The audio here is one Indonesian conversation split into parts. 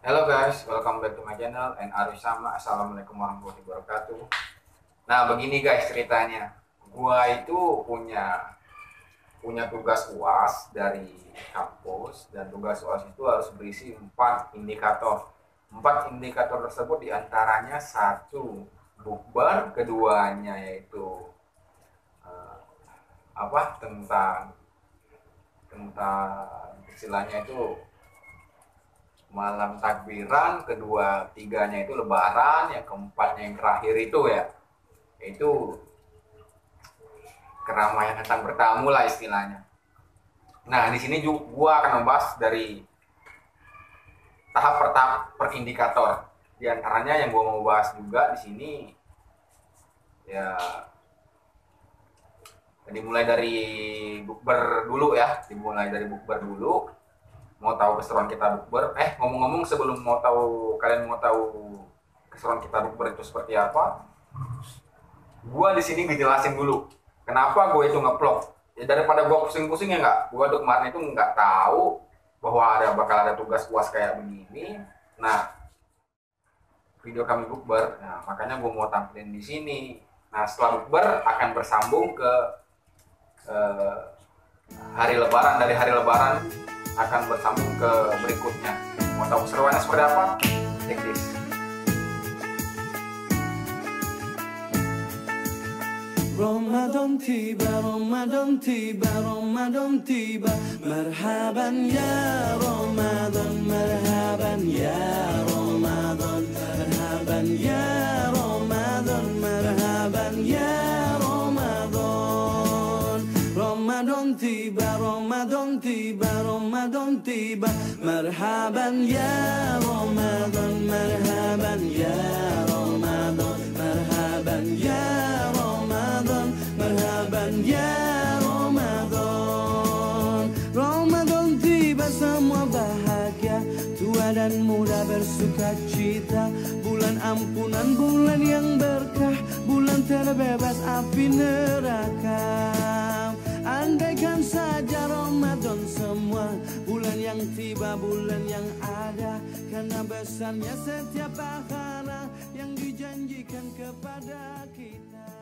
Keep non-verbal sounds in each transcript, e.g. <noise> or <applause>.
Halo guys, welcome back to my channel. And Arif sama. Assalamualaikum warahmatullahi wabarakatuh. Nah begini guys ceritanya. Gua itu punya punya tugas UAS dari kampus. Dan tugas UAS itu harus berisi empat indikator. Empat indikator tersebut di antaranya satu bukber. Keduanya yaitu uh, apa? Tentang tentang istilahnya itu malam takbiran, kedua tiganya itu lebaran, yang keempatnya yang terakhir itu ya itu keramaian datang bertamu lah istilahnya. Nah di sini juga gua akan membahas dari tahap pertama per indikator. Di antaranya yang gua mau bahas juga di sini ya dimulai dari bukber dulu ya, dimulai dari bukber dulu mau tahu keseruan kita bukber. Eh ngomong-ngomong sebelum mau tahu kalian mau tahu keseruan kita bukber itu seperti apa gua di sini ngejelasin dulu. Kenapa gue itu ngeplok ya daripada gua pusing-pusing ya nggak? Gua tuh kemarin itu nggak tahu bahwa ada bakal ada tugas puas kayak begini. Nah video kami bukber. Nah makanya gua mau tampilin di sini. Nah setelah bukber akan bersambung ke eh, hari lebaran dari hari lebaran akan bersambung ke berikutnya. Mau tahu seruannya seperti apa? Take this. Ramadan tiba, Ramadan tiba, Ramadan tiba Marhaban ya Ramadan, marhaban ya Ramadan Marhaban ya Ramadan, marhaban ya Ramadan Ramadan tiba Ramadan tiba Ramadan tiba. Merhaban ya Ramadan merhaban ya Ramadan. Merhaban ya Ramadan merhaban ya Ramadan. Ramadan tiba semua bahagia. Tua dan muda bersuka cita. Bulan ampunan, bulan yang berkah. Bulan terbebas api neraka. Andaikan saja Ramadan semua. Bulan yang tiba, bulan yang ada. Karena besarnya setiap pahala Yang dijanjikan kepada kita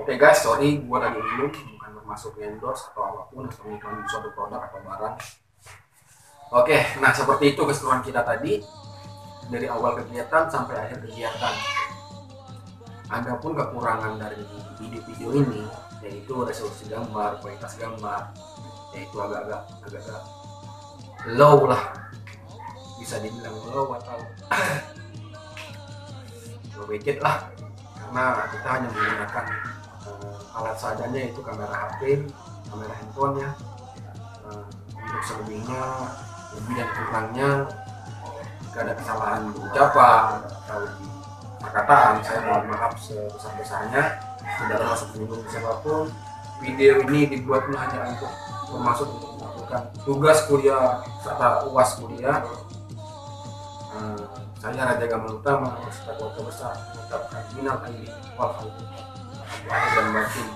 Oke guys, sorry gua lagi minum bukan bermaksud endorse atau apa pun atau mengiklan suatu produk atau barang. Oke, nah seperti itu keseruan kita tadi dari awal kegiatan sampai akhir kegiatan. Adapun kekurangan dari video-video ini yaitu resolusi gambar, kualitas gambar, yaitu agak-agak agak-agak low lah bisa dibilang low atau <coughs> low budget lah karena kita hanya menggunakan uh, alat seadanya yaitu kamera HP, kamera handphonenya. Uh, untuk selebihnya, lebih dan kurangnya, jika ada kesalahan ucapan atau perkataan, saya mohon maaf sebesar-besarnya. Tidak termasuk menyinggung siapa pun. Video ini dibuat hanya untuk bermaksud untuk melakukan tugas kuliah serta uas kuliah. Uh, saya Raja Gamal Utama beserta keluarga besar mengucapkan minal aidin wal faizin dan batin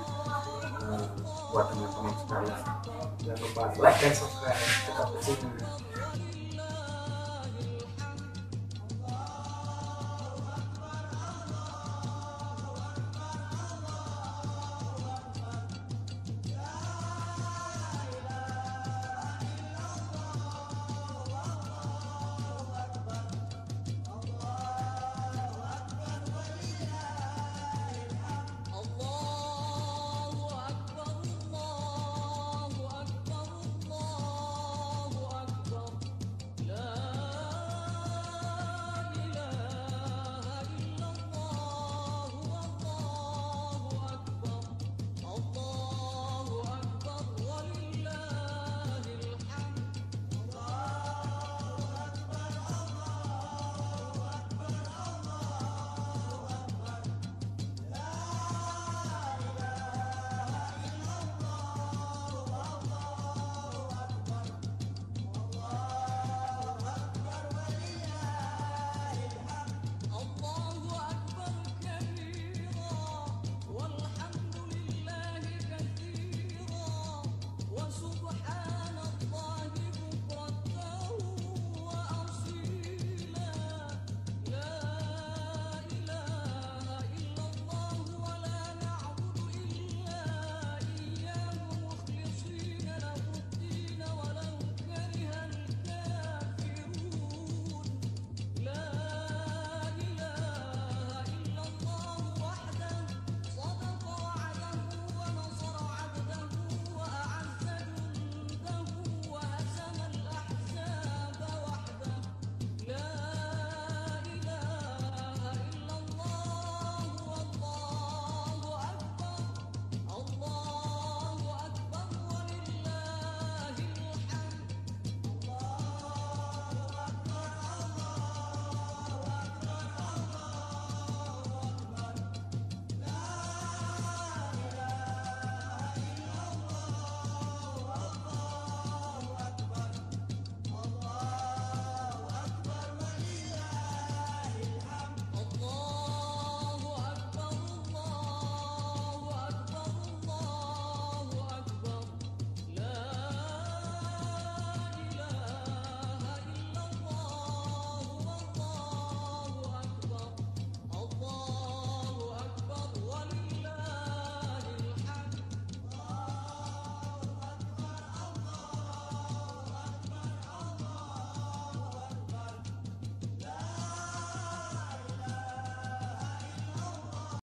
uh, buat teman-teman sekalian jangan lupa like dan subscribe. Tetap di sini